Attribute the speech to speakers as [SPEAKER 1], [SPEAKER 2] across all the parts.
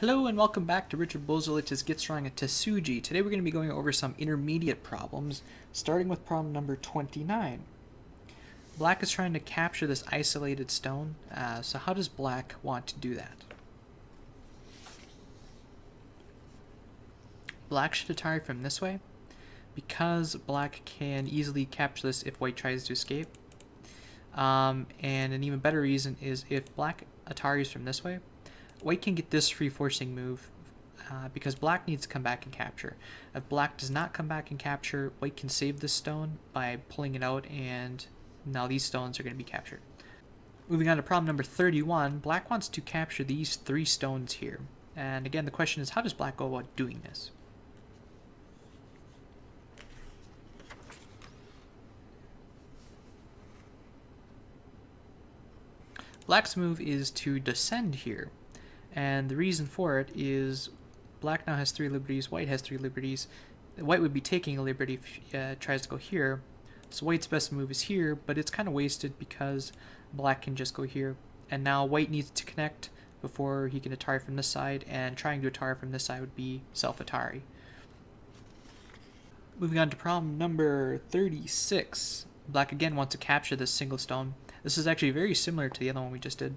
[SPEAKER 1] Hello and welcome back to Richard Bozulich's Get Strong at Tesuji. Today we're going to be going over some intermediate problems, starting with problem number 29. Black is trying to capture this isolated stone, uh, so how does Black want to do that? Black should Atari from this way, because Black can easily capture this if White tries to escape. Um, and an even better reason is if Black Ataris from this way, White can get this free forcing move uh, because black needs to come back and capture. If black does not come back and capture, white can save this stone by pulling it out and now these stones are going to be captured. Moving on to problem number 31, black wants to capture these three stones here. And again, the question is how does black go about doing this? Black's move is to descend here. And the reason for it is black now has three liberties, white has three liberties. White would be taking a liberty if he uh, tries to go here. So white's best move is here, but it's kind of wasted because black can just go here. And now white needs to connect before he can Atari from this side, and trying to Atari from this side would be self-Atari. Moving on to problem number 36. Black again wants to capture this single stone. This is actually very similar to the other one we just did.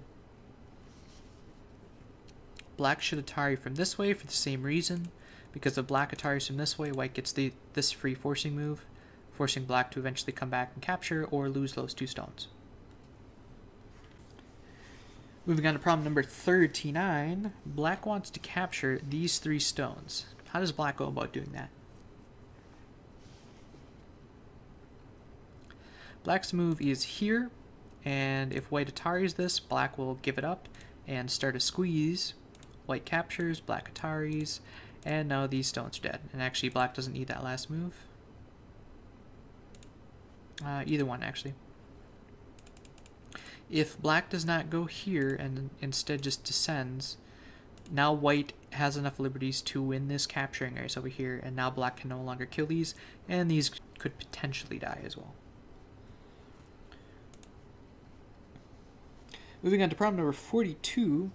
[SPEAKER 1] Black should Atari from this way for the same reason. Because if black Ataris from this way, white gets the this free forcing move, forcing black to eventually come back and capture or lose those two stones. Moving on to problem number 39, black wants to capture these three stones. How does black go about doing that? Black's move is here, and if white Ataris this, black will give it up and start a squeeze White captures, black Ataris, and now these stones are dead. And actually, black doesn't need that last move. Uh, either one, actually. If black does not go here and instead just descends, now white has enough liberties to win this capturing race over here, and now black can no longer kill these, and these could potentially die as well. Moving on to problem number 42,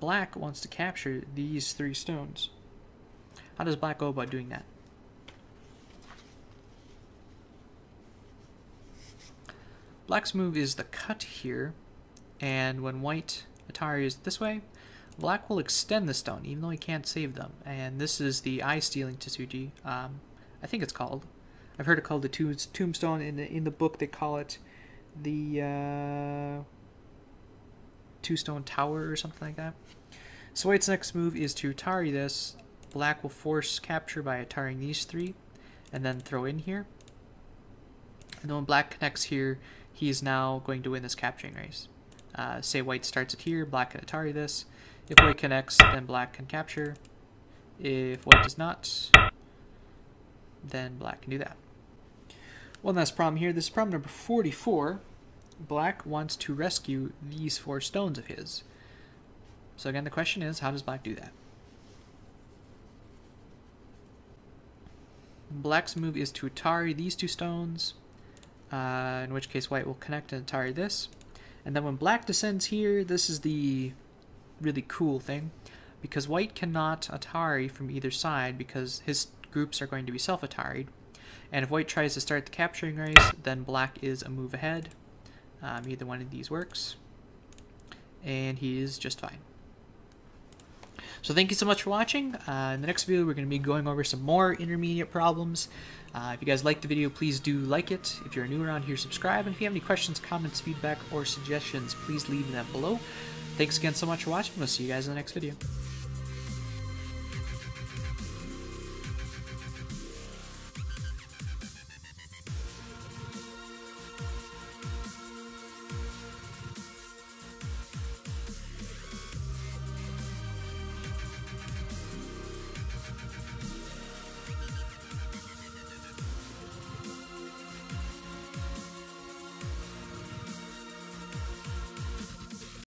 [SPEAKER 1] Black wants to capture these three stones. How does Black go about doing that? Black's move is the cut here, and when White Atari is this way, Black will extend the stone, even though he can't save them. And this is the eye-stealing Tesuji, um, I think it's called. I've heard it called the tombstone. In the, in the book, they call it the... Uh, two stone tower or something like that. So White's next move is to Atari this. Black will force capture by Ataring these three, and then throw in here. And then when Black connects here, he is now going to win this capturing race. Uh, say White starts it here, Black can Atari this. If White connects, then Black can capture. If White does not, then Black can do that. One last problem here. This is problem number 44. Black wants to rescue these four stones of his. So again, the question is, how does Black do that? Black's move is to Atari these two stones, uh, in which case White will connect and Atari this. And then when Black descends here, this is the really cool thing, because White cannot Atari from either side because his groups are going to be self-Ataried. And if White tries to start the capturing race, then Black is a move ahead. Um, either one of these works. And he is just fine. So thank you so much for watching. Uh, in the next video, we're going to be going over some more intermediate problems. Uh, if you guys liked the video, please do like it. If you're new around here, subscribe. And if you have any questions, comments, feedback, or suggestions, please leave them below. Thanks again so much for watching. We'll see you guys in the next video.